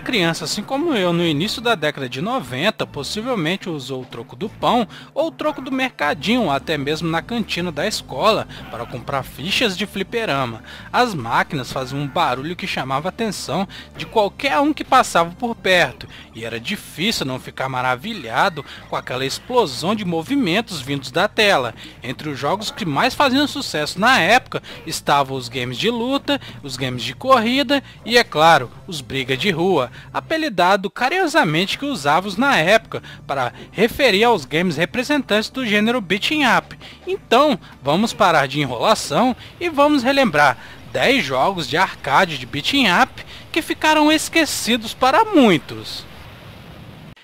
Era criança, assim como eu, no início da década de 90, possivelmente usou o troco do pão ou o troco do mercadinho, até mesmo na cantina da escola, para comprar fichas de fliperama. As máquinas faziam um barulho que chamava a atenção de qualquer um que passava por perto, e era difícil não ficar maravilhado com aquela explosão de movimentos vindos da tela. Entre os jogos que mais faziam sucesso na época estavam os games de luta, os games de corrida e, é claro, os briga de rua, apelidado carinhosamente que usávamos na época para referir aos games representantes do gênero beat'em up. Então, vamos parar de enrolação e vamos relembrar 10 jogos de arcade de beat'em up que ficaram esquecidos para muitos.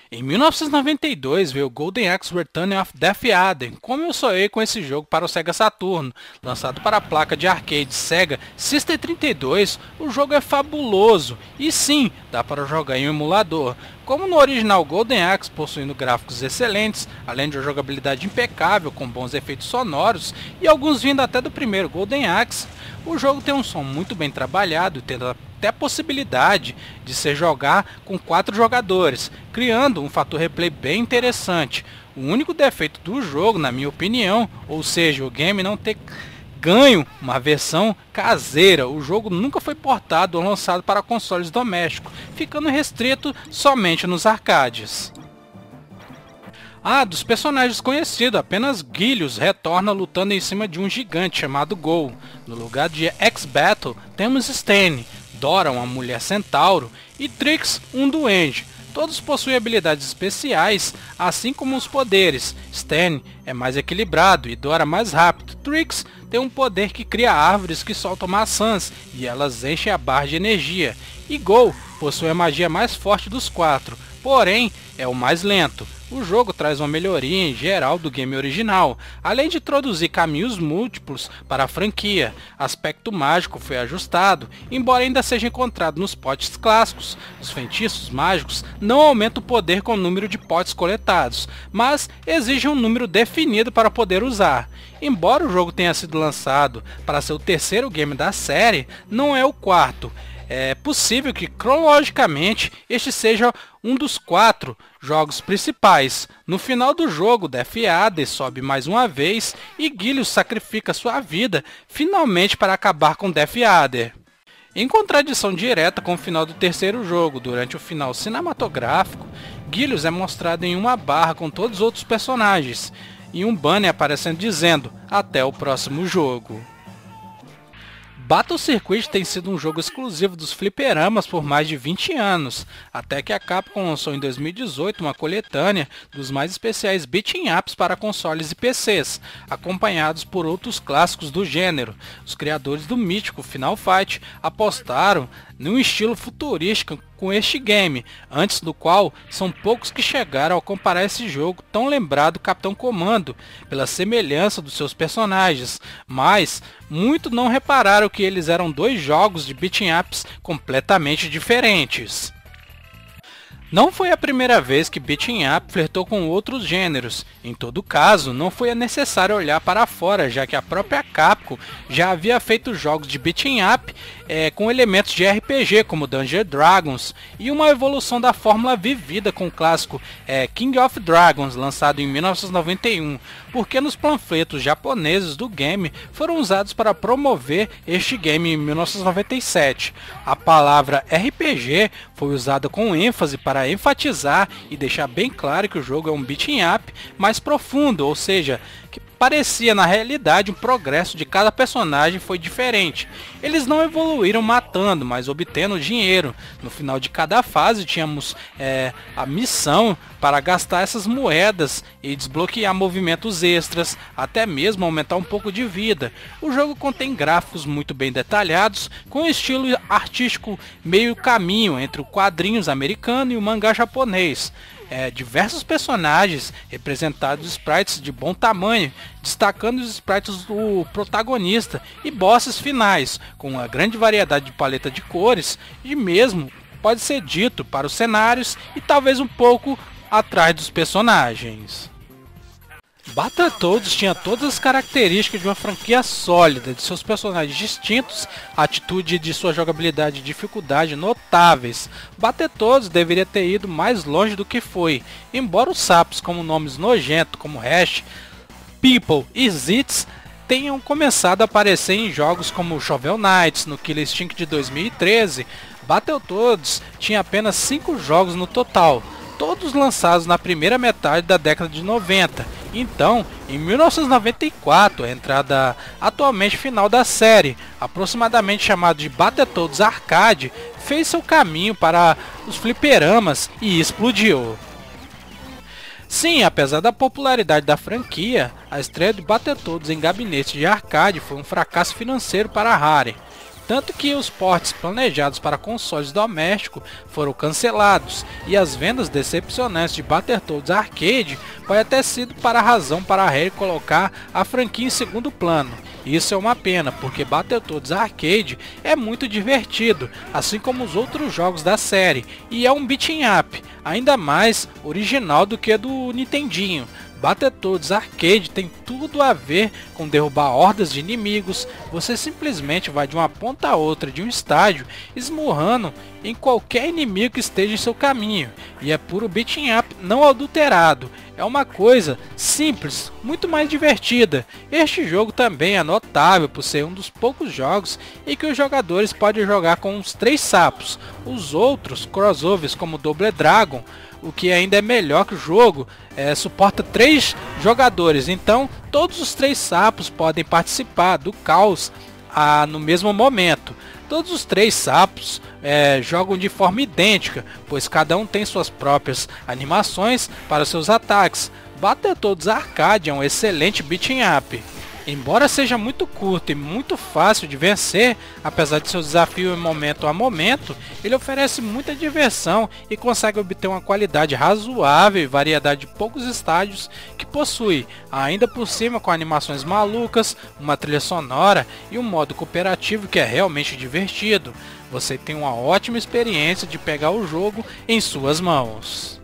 Em 1992 veio Golden Axe Return of Death Adder, como eu sonhei com esse jogo para o Sega Saturno. Lançado para a placa de arcade Sega System 32, o jogo é fabuloso e sim, dá para jogar em um emulador. Como no original Golden Axe, possuindo gráficos excelentes, além de uma jogabilidade impecável com bons efeitos sonoros e alguns vindo até do primeiro Golden Axe, o jogo tem um som muito bem trabalhado, tendo até possibilidade de se jogar com quatro jogadores, criando um fator replay bem interessante. O único defeito do jogo, na minha opinião, ou seja, o game não ter ganho uma versão caseira. O jogo nunca foi portado ou lançado para consoles domésticos, ficando restrito somente nos arcades. Ah, dos personagens conhecidos, apenas Guilhos retorna lutando em cima de um gigante chamado Gol. No lugar de X-Battle, temos Stan, Dora, uma mulher centauro, e Trix, um duende. Todos possuem habilidades especiais, assim como os poderes. Stan é mais equilibrado e Dora mais rápido. Trix tem um poder que cria árvores que soltam maçãs e elas enchem a barra de energia. E Go possui a magia mais forte dos quatro, porém é o mais lento. O jogo traz uma melhoria em geral do game original, além de introduzir caminhos múltiplos para a franquia. Aspecto mágico foi ajustado, embora ainda seja encontrado nos potes clássicos. Os feitiços mágicos não aumentam o poder com o número de potes coletados, mas exigem um número definido para poder usar. Embora o jogo tenha sido lançado para ser o terceiro game da série, não é o quarto é possível que cronologicamente este seja um dos quatro jogos principais. No final do jogo, Death Adder sobe mais uma vez e Gilius sacrifica sua vida finalmente para acabar com Death Adder. Em contradição direta com o final do terceiro jogo, durante o final cinematográfico, Gilius é mostrado em uma barra com todos os outros personagens e um banner aparecendo dizendo até o próximo jogo. Battle Circuit tem sido um jogo exclusivo dos fliperamas por mais de 20 anos, até que a Capcom lançou em 2018 uma coletânea dos mais especiais beat'em ups para consoles e PCs, acompanhados por outros clássicos do gênero. Os criadores do mítico Final Fight apostaram num estilo futurístico com este game, antes do qual são poucos que chegaram a comparar esse jogo tão lembrado Capitão Comando, pela semelhança dos seus personagens, mas muitos não repararam que eles eram dois jogos de beat'em ups completamente diferentes. Não foi a primeira vez que Beat'em Up flertou com outros gêneros. Em todo caso, não foi necessário olhar para fora, já que a própria Capcom já havia feito jogos de Beat'em Up é, com elementos de RPG, como Dungeon Dragons, e uma evolução da fórmula vivida com o clássico é, King of Dragons, lançado em 1991, porque nos panfletos japoneses do game foram usados para promover este game em 1997. A palavra RPG foi usada com ênfase para enfatizar e deixar bem claro que o jogo é um beat'em up mais profundo, ou seja, que parecia na realidade um progresso de cada personagem foi diferente. Eles não evoluíram matando, mas obtendo dinheiro. No final de cada fase tínhamos é, a missão para gastar essas moedas e desbloquear movimentos extras, até mesmo aumentar um pouco de vida. O jogo contém gráficos muito bem detalhados, com um estilo artístico meio caminho entre o quadrinhos americano e o mangá japonês é, diversos personagens representados sprites de bom tamanho, destacando os sprites do protagonista e bosses finais, com uma grande variedade de paleta de cores e mesmo pode ser dito para os cenários e talvez um pouco atrás dos personagens. Battletoads tinha todas as características de uma franquia sólida, de seus personagens distintos, atitude de sua jogabilidade e dificuldade notáveis. Battletoads deveria ter ido mais longe do que foi, embora os sapos com nomes nojentos como Hash, People e Zits tenham começado a aparecer em jogos como Shovel Knights, no Killer Instinct de 2013, Battletoads tinha apenas 5 jogos no total, todos lançados na primeira metade da década de 90. Então, em 1994, a entrada atualmente final da série, aproximadamente chamado de Battletoads Arcade, fez seu caminho para os fliperamas e explodiu. Sim, apesar da popularidade da franquia, a estreia de Battletoads em gabinetes de arcade foi um fracasso financeiro para a Rare. Tanto que os portes planejados para consoles domésticos foram cancelados e as vendas decepcionantes de Battletoads Arcade pode ter sido para a razão para a Rare colocar a franquia em segundo plano. Isso é uma pena, porque Battletoads Arcade é muito divertido, assim como os outros jogos da série, e é um beat'em up, ainda mais original do que do Nintendinho. Battletoads Arcade tem tudo a ver com derrubar hordas de inimigos, você simplesmente vai de uma ponta a outra de um estádio esmurrando em qualquer inimigo que esteja em seu caminho, e é puro beat'em up não adulterado, é uma coisa simples, muito mais divertida. Este jogo também é notável por ser um dos poucos jogos em que os jogadores podem jogar com os três sapos, os outros crossovers como Double Dragon, o que ainda é melhor que o jogo, é, suporta três jogadores, então todos os três sapos podem participar do caos ah, no mesmo momento. Todos os três sapos é, jogam de forma idêntica, pois cada um tem suas próprias animações para seus ataques. Battletoads Arcade é um excelente beat'em up. Embora seja muito curto e muito fácil de vencer, apesar de seu desafio em momento a momento, ele oferece muita diversão e consegue obter uma qualidade razoável e variedade de poucos estádios que possui, ainda por cima com animações malucas, uma trilha sonora e um modo cooperativo que é realmente divertido. Você tem uma ótima experiência de pegar o jogo em suas mãos.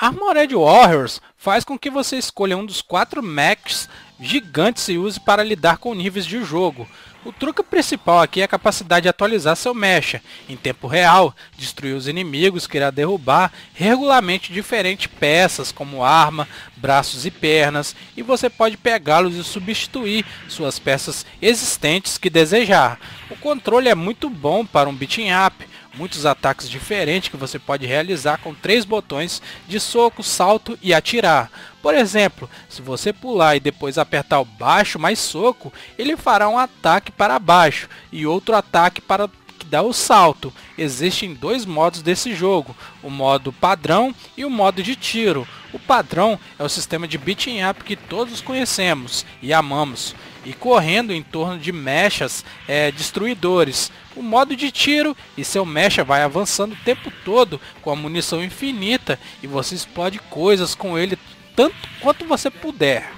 Armored Warriors faz com que você escolha um dos quatro mechs gigantes e use para lidar com níveis de jogo. O truque principal aqui é a capacidade de atualizar seu mecha em tempo real, destruir os inimigos que irá derrubar regularmente diferentes peças como arma, braços e pernas e você pode pegá-los e substituir suas peças existentes que desejar. O controle é muito bom para um beat'em up, muitos ataques diferentes que você pode realizar com três botões de soco, salto e atirar. Por exemplo, se você pular e depois apertar o baixo mais soco, ele fará um ataque para baixo e outro ataque para dar o salto. Existem dois modos desse jogo, o modo padrão e o modo de tiro. O padrão é o sistema de beat'em up que todos conhecemos e amamos e correndo em torno de mechas é, destruidores. O modo de tiro e seu mecha vai avançando o tempo todo com a munição infinita e você explode coisas com ele tanto quanto você puder.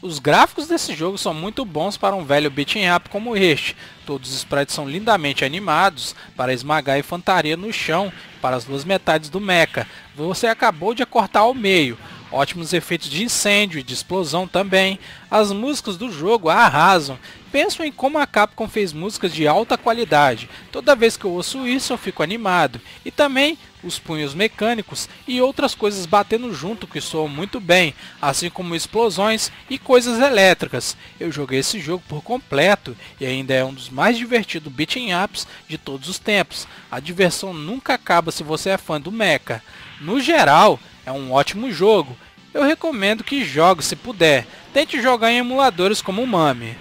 Os gráficos desse jogo são muito bons para um velho beat'em up como este. Todos os sprites são lindamente animados para esmagar a infantaria no chão para as duas metades do mecha. Você acabou de cortar ao meio. Ótimos efeitos de incêndio e de explosão também. As músicas do jogo arrasam. Penso em como a Capcom fez músicas de alta qualidade. Toda vez que eu ouço isso eu fico animado. E também os punhos mecânicos e outras coisas batendo junto que soam muito bem, assim como explosões e coisas elétricas. Eu joguei esse jogo por completo e ainda é um dos mais divertidos beat'em ups de todos os tempos. A diversão nunca acaba se você é fã do mecha. No geral, é um ótimo jogo. Eu recomendo que jogue se puder. Tente jogar em emuladores como o Mami.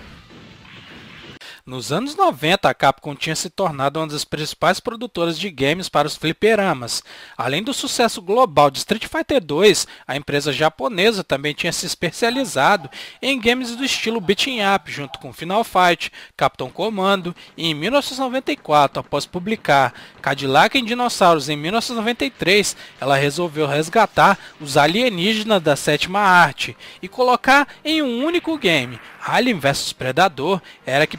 Nos anos 90, a Capcom tinha se tornado uma das principais produtoras de games para os fliperamas. Além do sucesso global de Street Fighter 2, a empresa japonesa também tinha se especializado em games do estilo beat'em up, junto com Final Fight, Capitão Commando, e em 1994, após publicar Cadillac em Dinossauros em 1993, ela resolveu resgatar os alienígenas da sétima arte e colocar em um único game, Alien vs Predador era que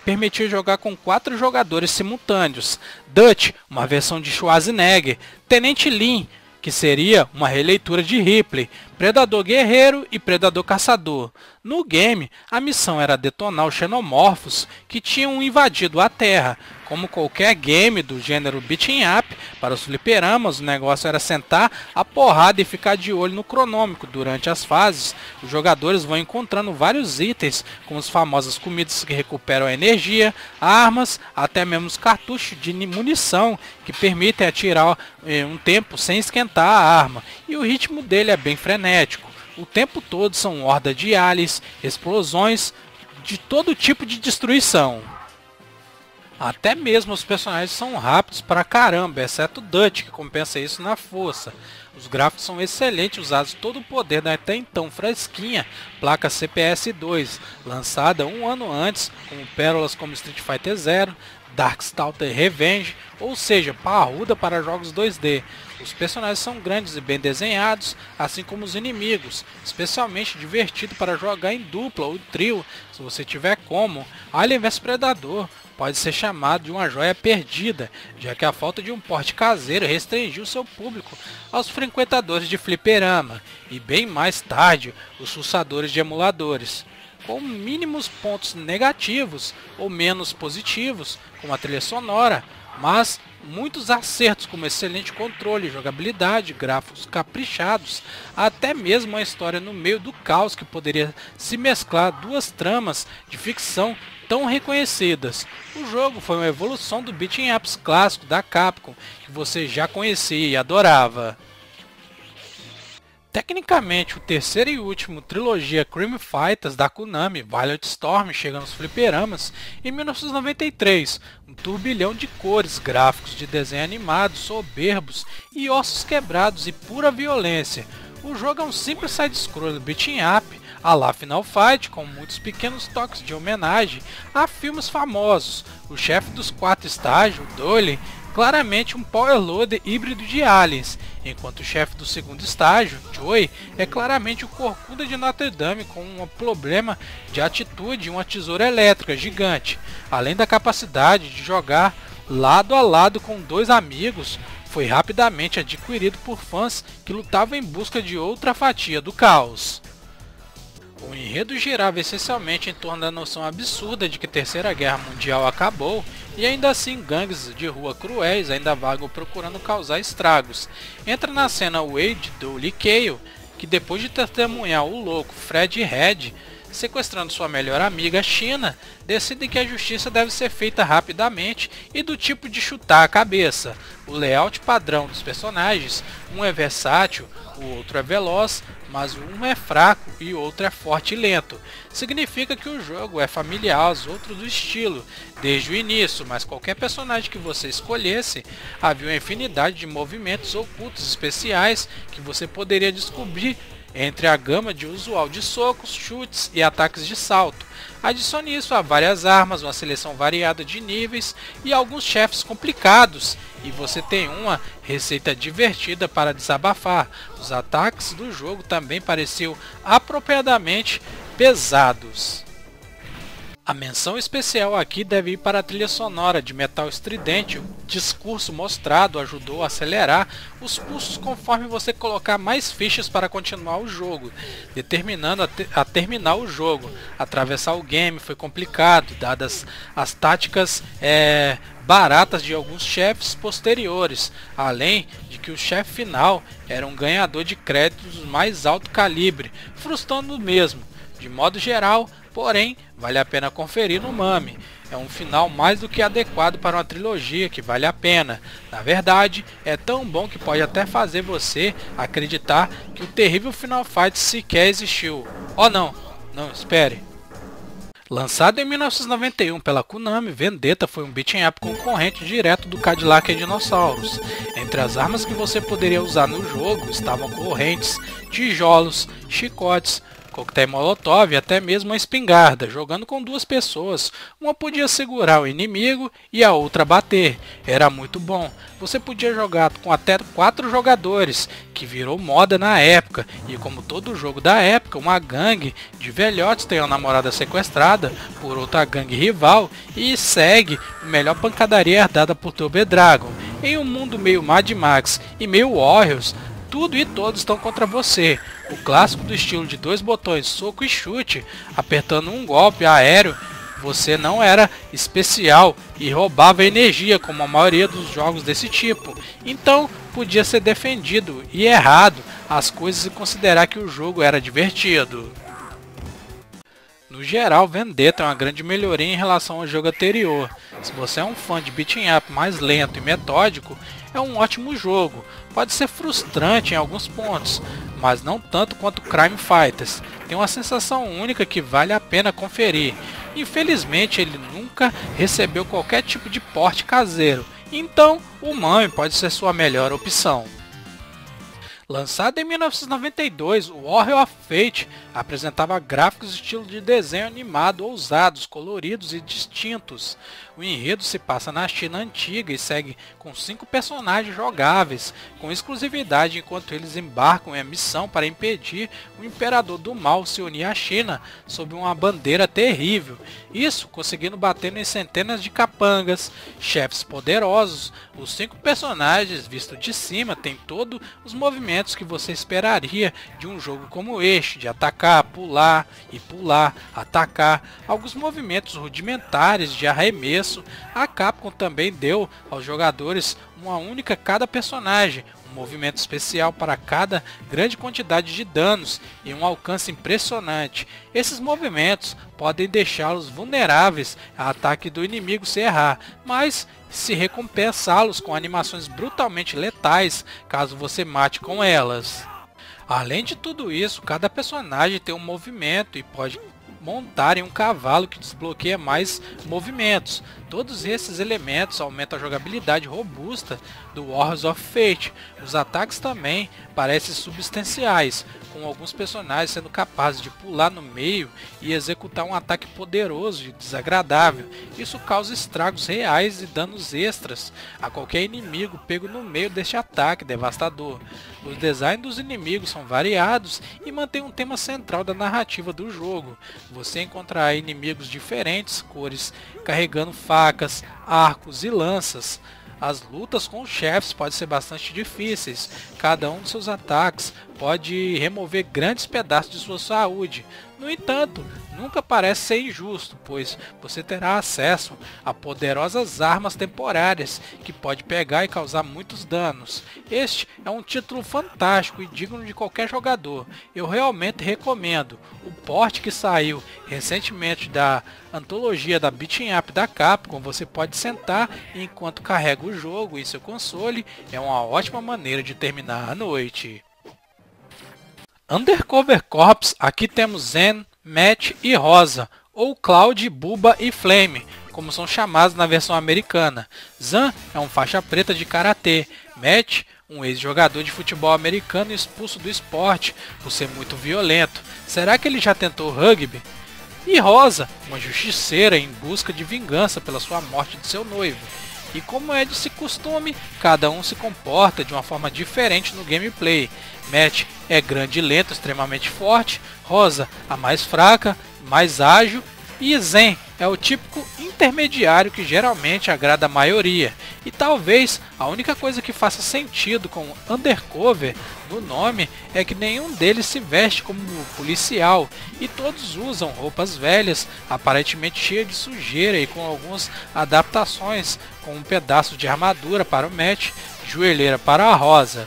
jogar com quatro jogadores simultâneos. Dutch, uma versão de Schwarzenegger. Tenente Lin, que seria uma releitura de Ripley. Predador Guerreiro e Predador Caçador. No game, a missão era detonar os xenomorfos que tinham invadido a Terra. Como qualquer game do gênero beat'em up, para os fliperamas o negócio era sentar a porrada e ficar de olho no cronômetro. Durante as fases, os jogadores vão encontrando vários itens, como as famosas comidas que recuperam a energia, armas, até mesmo os cartuchos de munição que permitem atirar eh, um tempo sem esquentar a arma. E o ritmo dele é bem frenético. O tempo todo são hordas de aliens, explosões, de todo tipo de destruição. Até mesmo os personagens são rápidos pra caramba, exceto Dutch, que compensa isso na força. Os gráficos são excelentes, usados todo o poder da até então fresquinha placa CPS 2, lançada um ano antes, com pérolas como Street Fighter Zero, Darkstalker Revenge, ou seja, parruda para jogos 2D. Os personagens são grandes e bem desenhados, assim como os inimigos, especialmente divertido para jogar em dupla ou trio, se você tiver como. Alien vs Predador pode ser chamado de uma joia perdida, já que a falta de um porte caseiro restringiu seu público aos frequentadores de fliperama e bem mais tarde os suçadores de emuladores com mínimos pontos negativos ou menos positivos, como a trilha sonora, mas muitos acertos como excelente controle, jogabilidade, gráficos caprichados, até mesmo uma história no meio do caos que poderia se mesclar duas tramas de ficção tão reconhecidas. O jogo foi uma evolução do beat'em ups clássico da Capcom, que você já conhecia e adorava. Tecnicamente, o terceiro e último trilogia Cream Fighters da Konami, Violet Storm, chega nos fliperamas em 1993, um turbilhão de cores, gráficos de desenho animado, soberbos e ossos quebrados e pura violência. O jogo é um simples side-scroller beat'em up, a la Final Fight, com muitos pequenos toques de homenagem a filmes famosos. O chefe dos quatro estágios, Dolly, claramente um power loader híbrido de aliens, enquanto o chefe do segundo estágio, Joey, é claramente o corcunda de Notre Dame com um problema de atitude e uma tesoura elétrica gigante, além da capacidade de jogar lado a lado com dois amigos, foi rapidamente adquirido por fãs que lutavam em busca de outra fatia do caos. O enredo girava essencialmente em torno da noção absurda de que a Terceira Guerra Mundial acabou e ainda assim gangues de rua cruéis ainda vagam procurando causar estragos. Entra na cena Wade do Lee que depois de testemunhar o louco Fred Red sequestrando sua melhor amiga China, decide que a justiça deve ser feita rapidamente e do tipo de chutar a cabeça. O layout padrão dos personagens, um é versátil, o outro é veloz, mas um é fraco e o outro é forte e lento. Significa que o jogo é familiar aos outros do estilo, desde o início, mas qualquer personagem que você escolhesse, havia uma infinidade de movimentos ocultos especiais que você poderia descobrir entre a gama de usual de socos, chutes e ataques de salto. Adicione isso a várias armas, uma seleção variada de níveis e alguns chefes complicados, e você tem uma receita divertida para desabafar. Os ataques do jogo também pareciam apropriadamente pesados. A menção especial aqui deve ir para a trilha sonora de metal estridente. O discurso mostrado ajudou a acelerar os pulsos conforme você colocar mais fichas para continuar o jogo, determinando a, te a terminar o jogo. Atravessar o game foi complicado, dadas as táticas é, baratas de alguns chefes posteriores, além de que o chefe final era um ganhador de créditos mais alto calibre, frustrando o mesmo. De modo geral, Porém, vale a pena conferir no Mami. É um final mais do que adequado para uma trilogia que vale a pena. Na verdade, é tão bom que pode até fazer você acreditar que o terrível Final Fight sequer existiu. Oh não, não, espere. Lançado em 1991 pela Konami, Vendetta foi um beat'em up concorrente direto do Cadillac e Dinossauros. Entre as armas que você poderia usar no jogo estavam correntes, tijolos, chicotes, coquetel molotov e até mesmo uma espingarda, jogando com duas pessoas. Uma podia segurar o inimigo e a outra bater. Era muito bom. Você podia jogar com até quatro jogadores, que virou moda na época. E como todo jogo da época, uma gangue de velhotes tem uma namorada sequestrada por outra gangue rival e segue a melhor pancadaria herdada por Tobe Dragon. Em um mundo meio Mad Max e meio Warriors, tudo e todos estão contra você. O clássico do estilo de dois botões, soco e chute, apertando um golpe aéreo, você não era especial e roubava energia como a maioria dos jogos desse tipo. Então podia ser defendido e errado as coisas e considerar que o jogo era divertido. No geral, Vendetta é uma grande melhoria em relação ao jogo anterior. Se você é um fã de beat'em up mais lento e metódico, é um ótimo jogo. Pode ser frustrante em alguns pontos, mas não tanto quanto Crime Fighters. Tem uma sensação única que vale a pena conferir. Infelizmente, ele nunca recebeu qualquer tipo de porte caseiro, então o MAME pode ser sua melhor opção. Lançado em 1992, o Warrior of Fate apresentava gráficos estilo de desenho animado ousados, coloridos e distintos. O enredo se passa na China antiga e segue com cinco personagens jogáveis, com exclusividade enquanto eles embarcam em a missão para impedir o Imperador do Mal se unir à China sob uma bandeira terrível. Isso conseguindo bater em centenas de capangas, chefes poderosos. Os cinco personagens vistos de cima têm todos os movimentos que você esperaria de um jogo como este, de atacar, pular e pular, atacar, alguns movimentos rudimentares de arremesso a Capcom também deu aos jogadores uma única cada personagem, um movimento especial para cada grande quantidade de danos e um alcance impressionante. Esses movimentos podem deixá-los vulneráveis a ataque do inimigo se errar, mas se recompensá-los com animações brutalmente letais caso você mate com elas. Além de tudo isso, cada personagem tem um movimento e pode montar em um cavalo que desbloqueia mais movimentos. Todos esses elementos aumentam a jogabilidade robusta do Wars of Fate. Os ataques também parecem substanciais, com alguns personagens sendo capazes de pular no meio e executar um ataque poderoso e desagradável. Isso causa estragos reais e danos extras a qualquer inimigo pego no meio deste ataque devastador. Os designs dos inimigos são variados e mantêm um tema central da narrativa do jogo. Você encontrará inimigos diferentes, cores, carregando facas, arcos e lanças. As lutas com os chefes podem ser bastante difíceis. Cada um de seus ataques pode remover grandes pedaços de sua saúde. No entanto, nunca parece ser injusto, pois você terá acesso a poderosas armas temporárias que pode pegar e causar muitos danos. Este é um título fantástico e digno de qualquer jogador. Eu realmente recomendo. O porte que saiu recentemente da antologia da Beating Up da Capcom, você pode sentar enquanto carrega o jogo em seu console, é uma ótima maneira de terminar a noite. Undercover Corps, aqui temos Zen, Matt e Rosa, ou Cloud, Buba e Flame, como são chamados na versão americana. Zan é um faixa preta de karatê, Matt, um ex-jogador de futebol americano expulso do esporte por ser muito violento. Será que ele já tentou rugby? E Rosa, uma justiceira em busca de vingança pela sua morte de seu noivo. E como é de se costume, cada um se comporta de uma forma diferente no gameplay. Matt é grande e lento, extremamente forte. Rosa, a mais fraca, mais ágil. E Zen é o típico intermediário que geralmente agrada a maioria. E talvez a única coisa que faça sentido com undercover no nome é que nenhum deles se veste como policial e todos usam roupas velhas, aparentemente cheias de sujeira e com algumas adaptações, com um pedaço de armadura para o Matt, joelheira para a Rosa.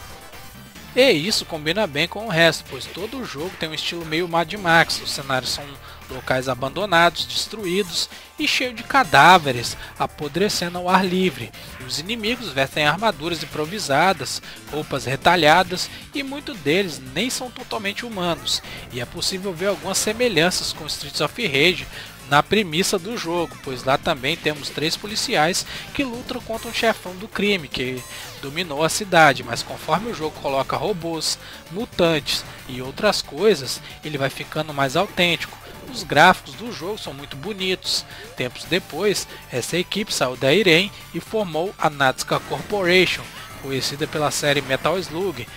E isso combina bem com o resto, pois todo o jogo tem um estilo meio Mad Max, os cenários são locais abandonados, destruídos e cheios de cadáveres apodrecendo ao ar livre. Os inimigos vestem armaduras improvisadas, roupas retalhadas e muitos deles nem são totalmente humanos. E é possível ver algumas semelhanças com Streets of Rage na premissa do jogo, pois lá também temos três policiais que lutam contra um chefão do crime que dominou a cidade, mas conforme o jogo coloca robôs, mutantes e outras coisas, ele vai ficando mais autêntico. Os gráficos do jogo são muito bonitos. Tempos depois, essa equipe saiu da Irem e formou a Natsuka Corporation, conhecida pela série Metal Slug,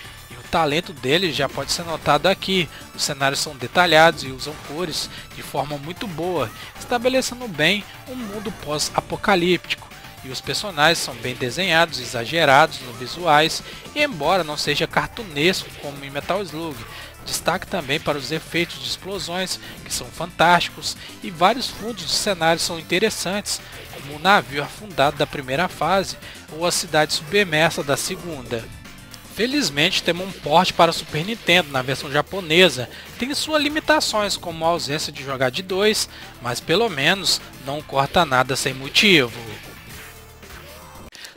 talento deles já pode ser notado aqui. Os cenários são detalhados e usam cores de forma muito boa, estabelecendo bem um mundo pós-apocalíptico. e os personagens são bem desenhados, exagerados nos visuais, e embora não seja cartunesco como em Metal Slug, Destaque também para os efeitos de explosões, que são fantásticos, e vários fundos de cenários são interessantes, como o navio afundado da primeira fase ou a cidade submersa da segunda. Felizmente temos um porte para Super Nintendo na versão japonesa, tem suas limitações como a ausência de jogar de dois, mas pelo menos não corta nada sem motivo.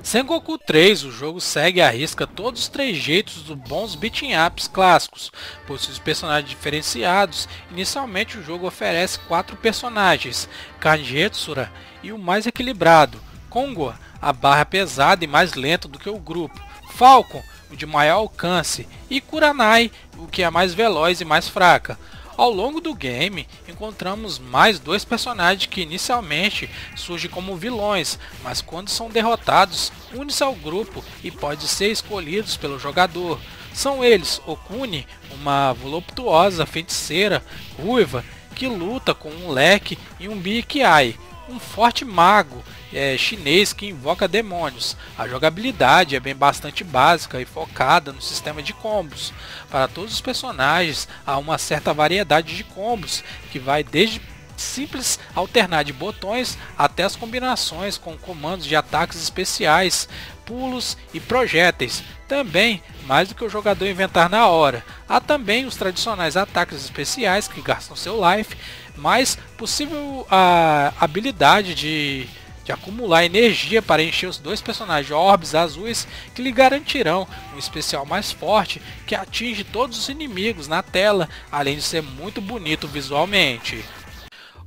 Sengoku 3, o jogo segue à risca todos os trejeitos dos bons beat'em ups clássicos, possui personagens diferenciados. Inicialmente o jogo oferece quatro personagens, Kanjetsura e o mais equilibrado, Kongo, a barra pesada e mais lenta do que o grupo, Falcon, o de maior alcance, e Kuranai, o que é mais veloz e mais fraca. Ao longo do game, encontramos mais dois personagens que inicialmente surgem como vilões, mas quando são derrotados, unem-se ao grupo e podem ser escolhidos pelo jogador. São eles Okuni, uma voluptuosa feiticeira ruiva que luta com um leque e um Bikiai, um forte mago é, chinês que invoca demônios. A jogabilidade é bem bastante básica e focada no sistema de combos. Para todos os personagens há uma certa variedade de combos que vai desde simples alternar de botões até as combinações com comandos de ataques especiais, pulos e projéteis. Também, mais do que o jogador inventar na hora. Há também os tradicionais ataques especiais que gastam seu life, mas possível a habilidade de de acumular energia para encher os dois personagens orbes azuis que lhe garantirão um especial mais forte que atinge todos os inimigos na tela, além de ser muito bonito visualmente.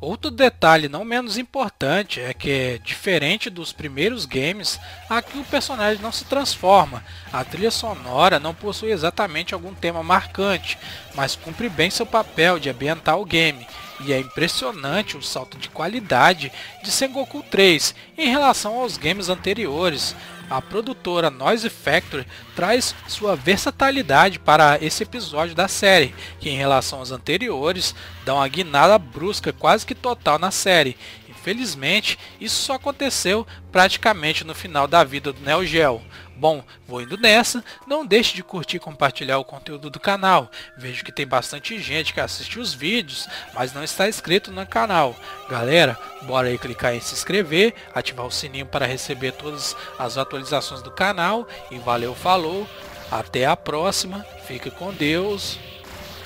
Outro detalhe não menos importante é que, diferente dos primeiros games, aqui o personagem não se transforma. A trilha sonora não possui exatamente algum tema marcante, mas cumpre bem seu papel de ambientar o game e é impressionante o salto de qualidade de Sengoku 3 em relação aos games anteriores. A produtora Noise Factory traz sua versatilidade para esse episódio da série, que em relação aos anteriores dá uma guinada brusca quase que total na série. Infelizmente, isso só aconteceu praticamente no final da vida do Neo Geo. Bom, vou indo nessa, não deixe de curtir e compartilhar o conteúdo do canal. Vejo que tem bastante gente que assiste os vídeos, mas não está inscrito no canal. Galera, bora aí clicar em se inscrever, ativar o sininho para receber todas as atualizações do canal. E valeu, falou, até a próxima, fique com Deus,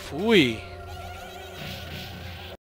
fui!